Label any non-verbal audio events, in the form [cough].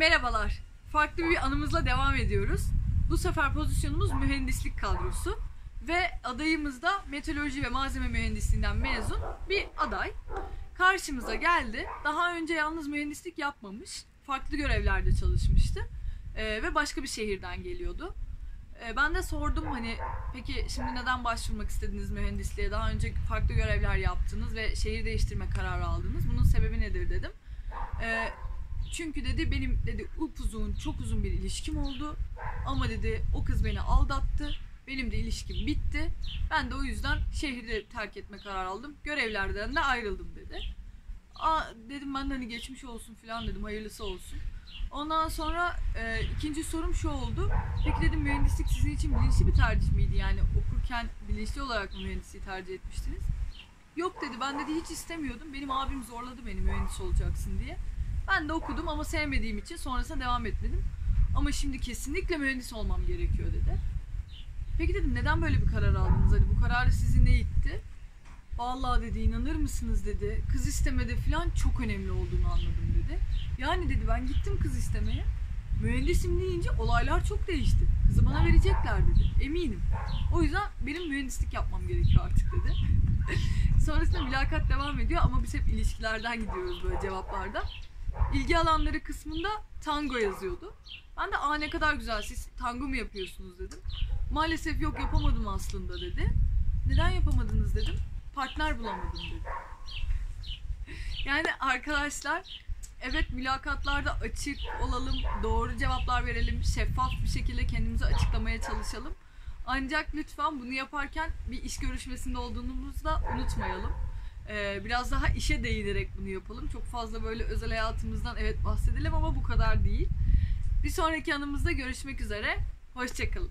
Merhabalar. Farklı bir anımızla devam ediyoruz. Bu sefer pozisyonumuz mühendislik kadrosu ve adayımız da meteoroloji ve malzeme mühendisliğinden mezun bir aday. Karşımıza geldi. Daha önce yalnız mühendislik yapmamış. Farklı görevlerde çalışmıştı. Ee, ve başka bir şehirden geliyordu. Ee, ben de sordum hani peki şimdi neden başvurmak istediniz mühendisliğe? Daha önce farklı görevler yaptınız ve şehir değiştirme kararı aldınız. Bunun sebebi nedir dedim. Ee, çünkü dedi benim dedi upuzun çok uzun bir ilişkim oldu. Ama dedi o kız beni aldattı. Benim de ilişkim bitti. Ben de o yüzden şehri terk etme kararı aldım. Görevlerden de ayrıldım dedi. Aa, dedim ben de hani geçmiş olsun falan dedim hayırlısı olsun. Ondan sonra e, ikinci sorum şu oldu. Peki dedim mühendislik sizin için bilinçli bir tercih miydi? Yani okurken bilinçli olarak mı mühendisliği tercih etmiştiniz? Yok dedi ben dedi hiç istemiyordum. Benim abim zorladı beni mühendis olacaksın diye. Ben de okudum ama sevmediğim için sonrasında devam etmedim. Ama şimdi kesinlikle mühendis olmam gerekiyor dedi. Peki dedim neden böyle bir karar aldınız? Hani bu kararı sizi ne itti? Vallahi dedi inanır mısınız dedi. Kız istemede falan çok önemli olduğunu anladım dedi. Yani dedi ben gittim kız istemeye. Mühendisim deyince olaylar çok değişti. Kızı bana verecekler dedi. Eminim. O yüzden benim mühendislik yapmam gerekiyor artık dedi. [laughs] Sonrasında mülakat devam ediyor ama biz hep ilişkilerden gidiyoruz böyle cevaplarda. İlgi alanları kısmında tango yazıyordu. Ben de aa ne kadar güzel siz tango mu yapıyorsunuz dedim. Maalesef yok yapamadım aslında dedi. Neden yapamadınız dedim. Partner bulamadım dedi. [laughs] Yani arkadaşlar evet mülakatlarda açık olalım, doğru cevaplar verelim, şeffaf bir şekilde kendimizi açıklamaya çalışalım. Ancak lütfen bunu yaparken bir iş görüşmesinde olduğumuzu da unutmayalım. Ee, biraz daha işe değinerek bunu yapalım. Çok fazla böyle özel hayatımızdan evet bahsedelim ama bu kadar değil. Bir sonraki anımızda görüşmek üzere. Hoşçakalın.